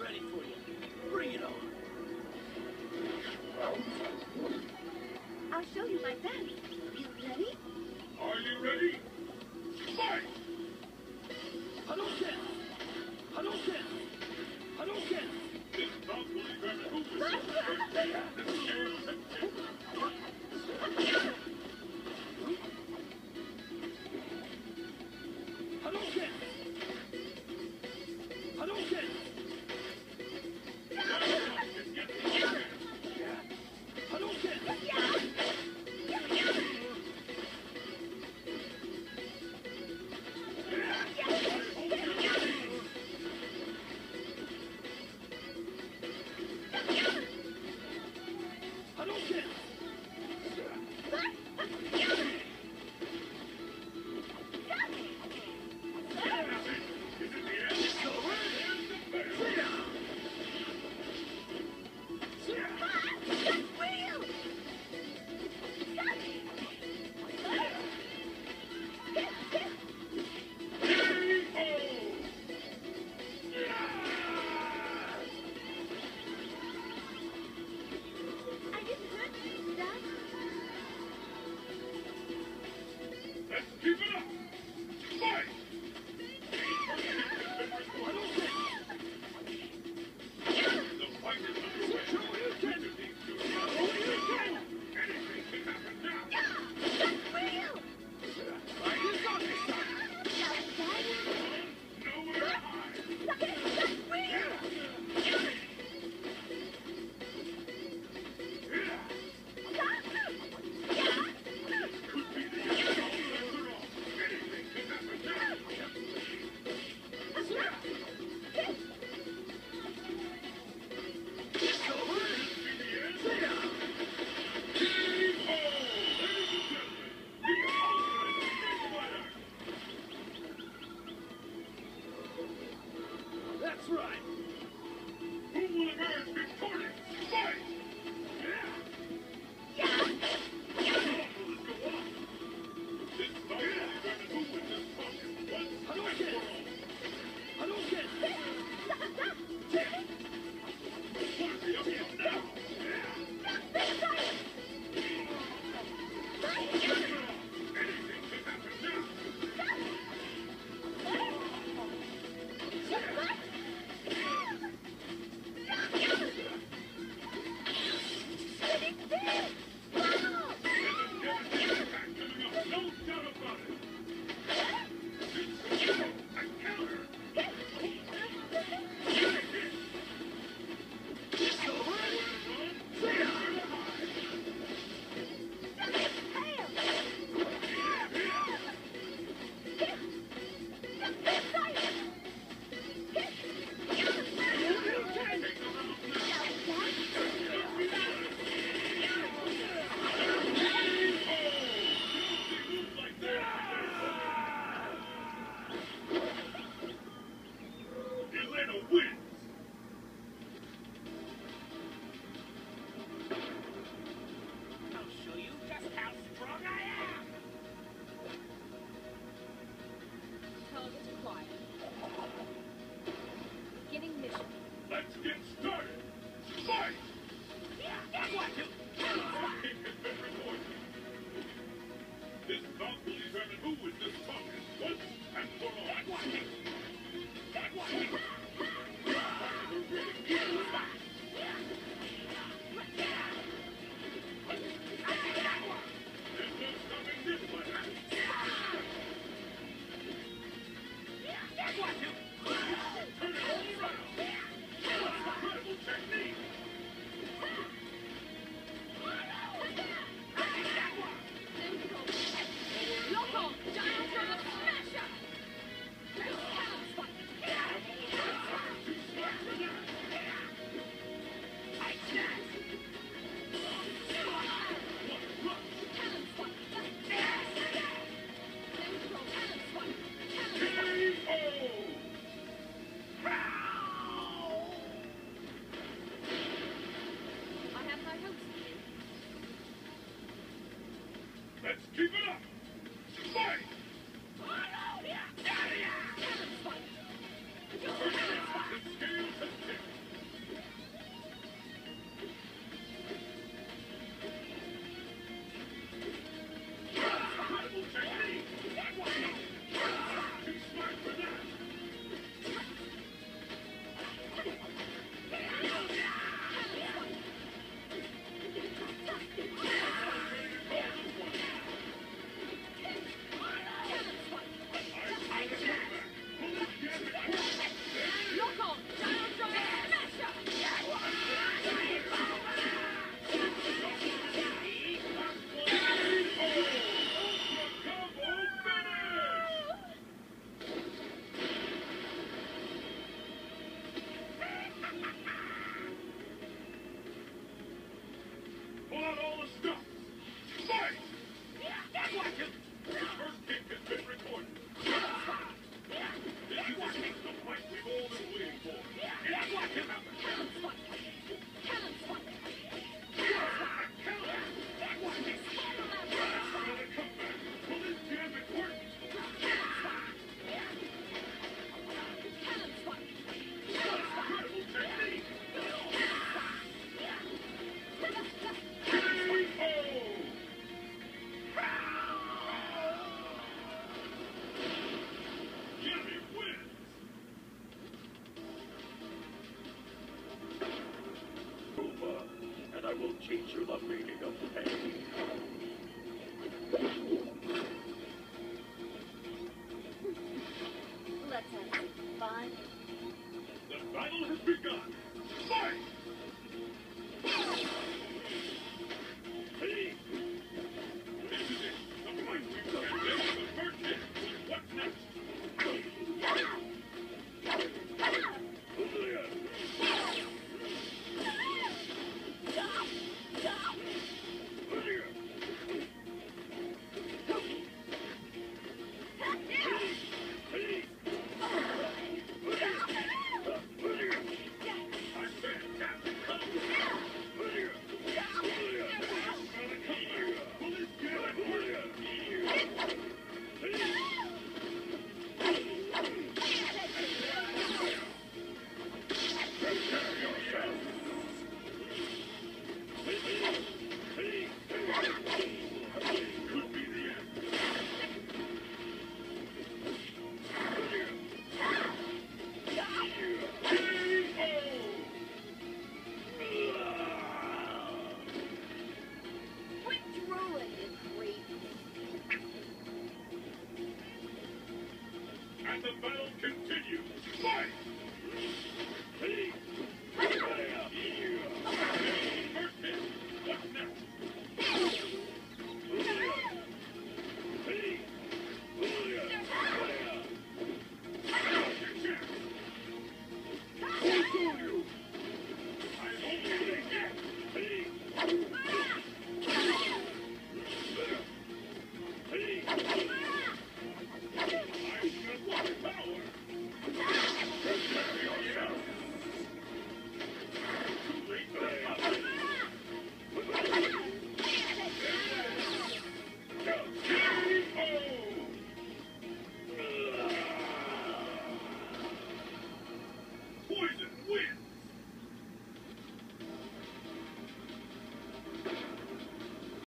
ready for you. Bring it on. I'll show you my dance. You ready? Are you ready? Fight! I don't care. I don't care. I don't care. Keep it up! Fight! That's right. Who is this fucking good and for what?